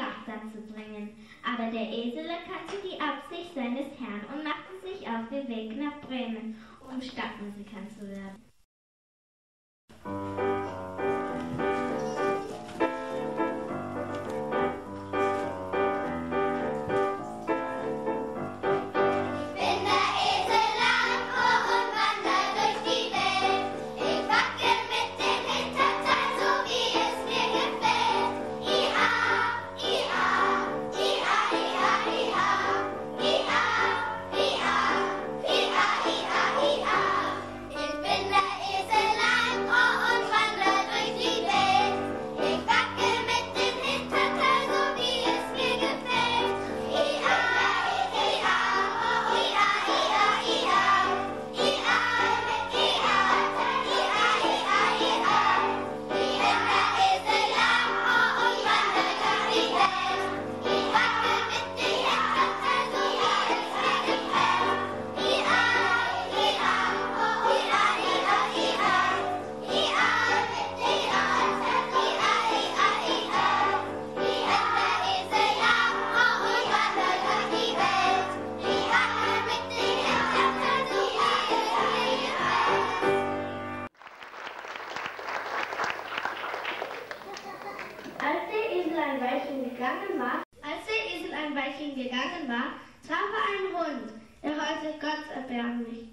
ihn zum Schlachter zu bringen. Aber der Esel erkannte die Absicht seines Herrn und machte sich auf den Weg nach Bremen, um Stadtmusiker zu werden. Als der Esel ein Weilchen gegangen war, als der Esel ein Weilchen gegangen war, traf er einen Hund, Er wollte Gott erbärmlich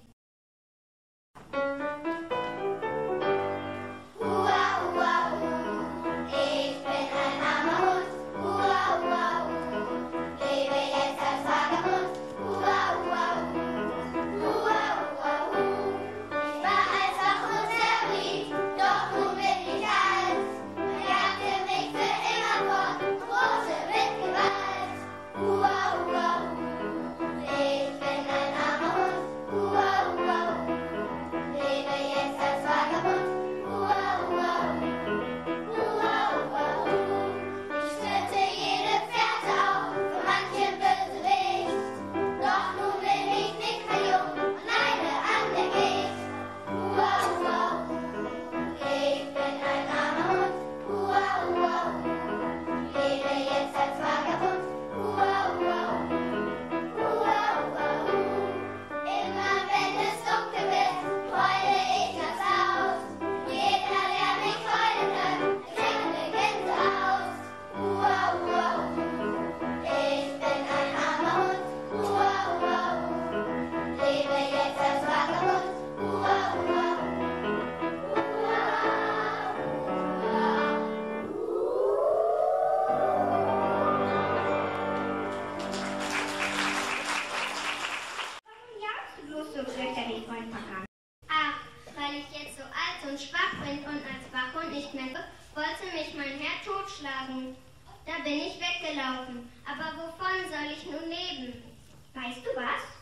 mas tu vaso.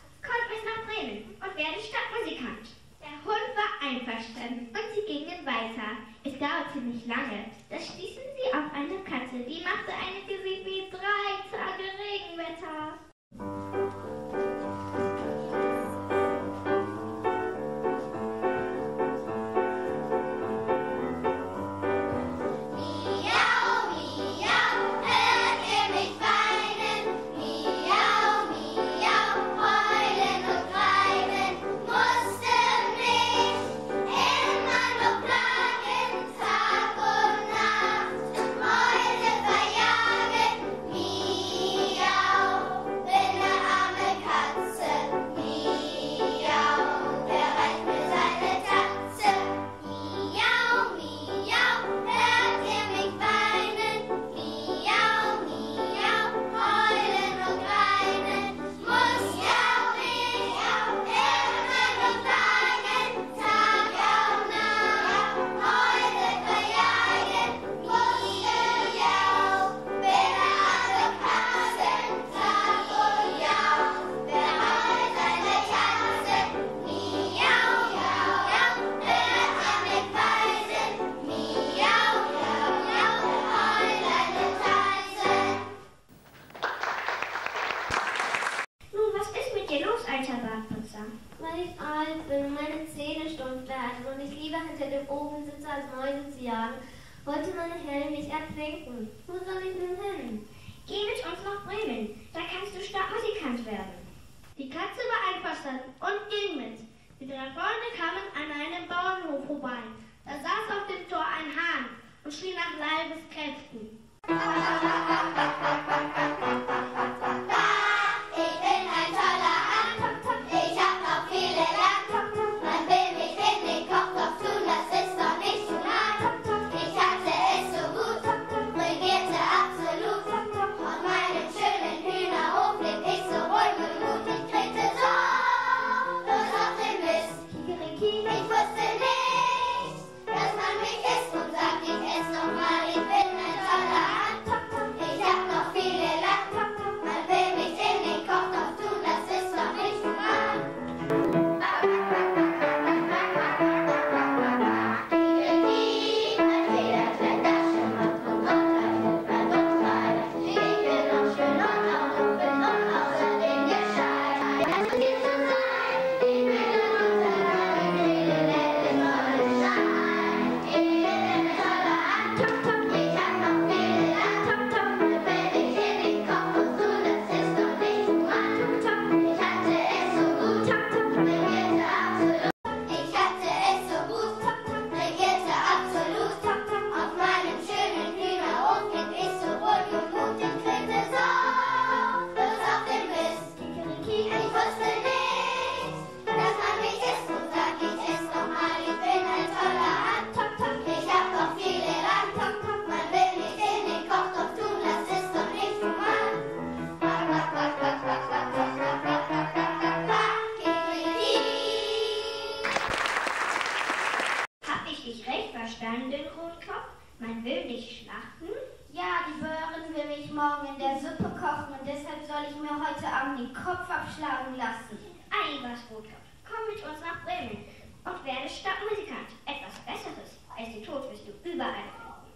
ich mir heute Abend den Kopf abschlagen lassen. Ei, was Rotkopf, komm mit uns nach Bremen und werde Stadtmusikant. Etwas Besseres als den Tod wirst du überall finden.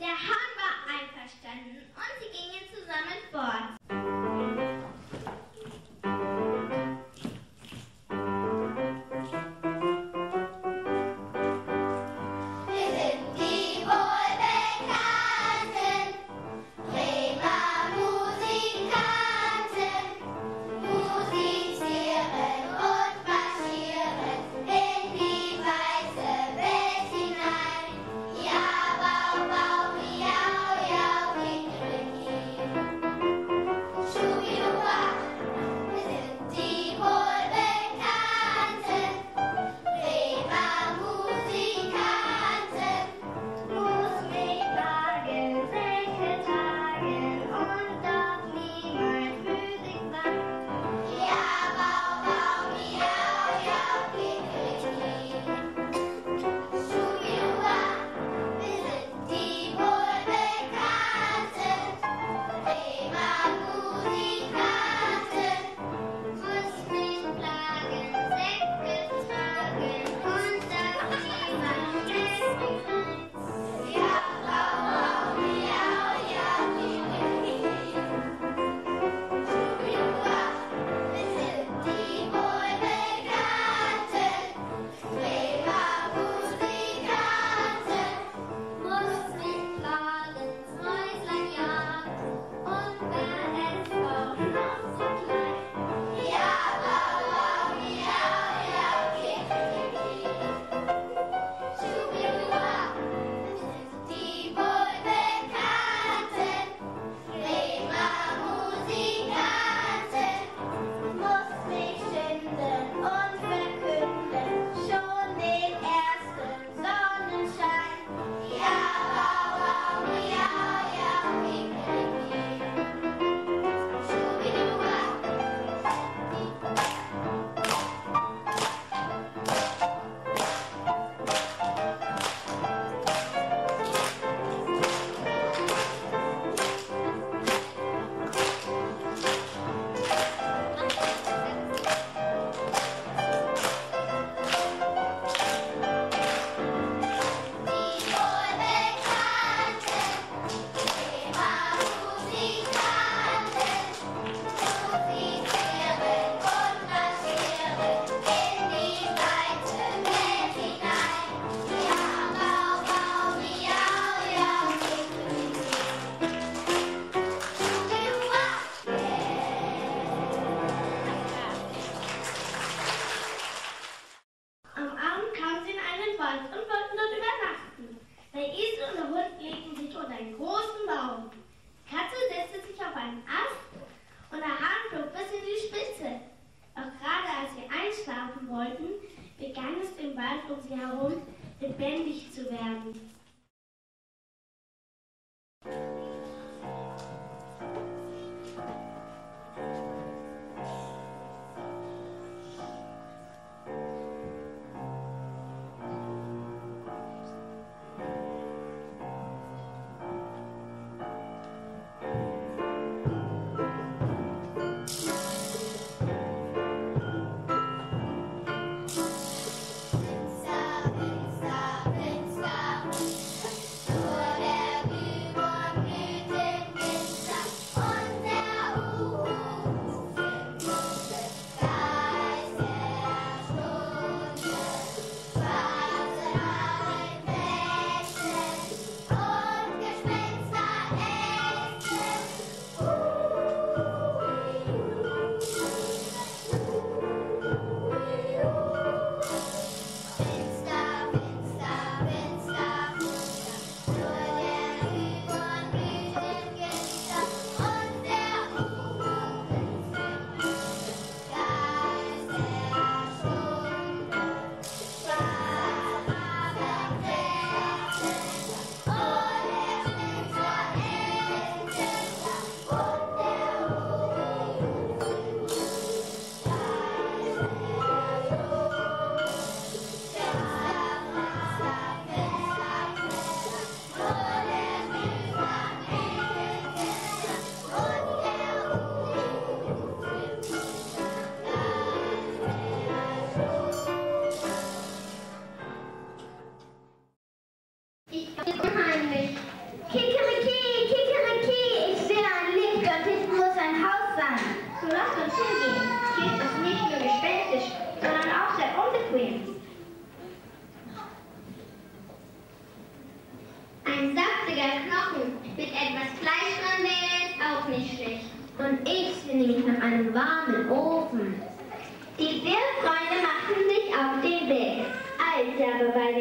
Der Hahn war einverstanden und sie gingen zusammen fort.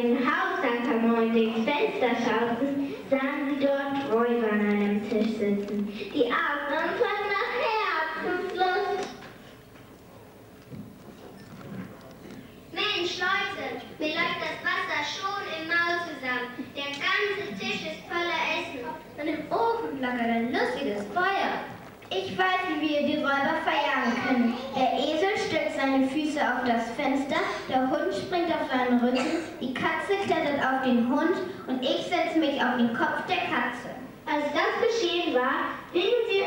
dem Hausankermoor in den Fenster schauten, sahen sie dort Räuber an einem Tisch sitzen. Die Armen von nach Herzensluft. Mensch, Leute, mir läuft das Wasser schon im Maul zusammen. Der ganze Tisch ist voller Essen. Und im Ofen flackert ein lustiges Feuer. Ich weiß, wie wir die Räuber verjagen können. Der Esel stellt seine Füße auf das Fenster, der Hund springt auf seinen Rücken, die Katze klettert auf den Hund und ich setze mich auf den Kopf der Katze. Als das geschehen war, fingen sie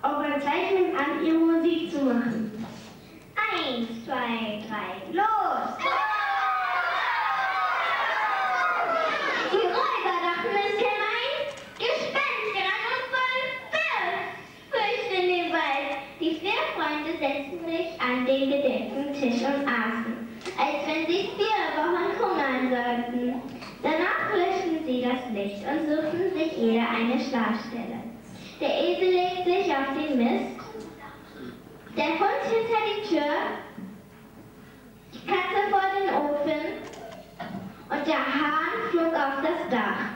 auf ein Zeichen an, ihre Musik zu machen. Eins, zwei, drei, los! Pflicht und suchten sich jeder eine Schlafstelle. Der Esel legt sich auf den Mist, der Hund hinter die Tür, die Katze vor den Ofen und der Hahn flog auf das Dach.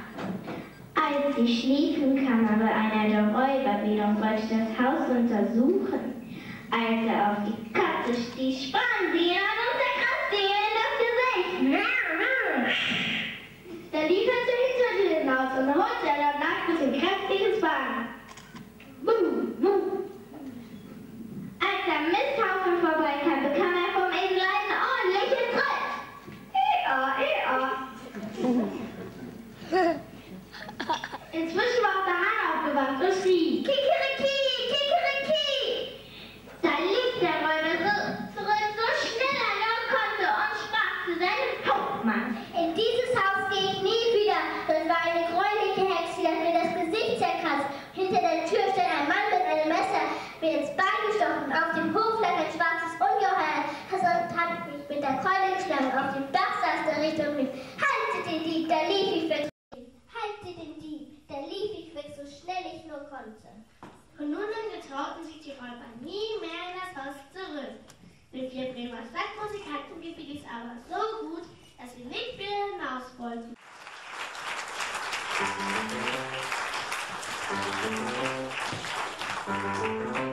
Als sie schliefen, kam aber einer der Räuber wieder und wollte das Haus untersuchen. Als er auf die Katze stieß, sprang sie an Páscoa. Música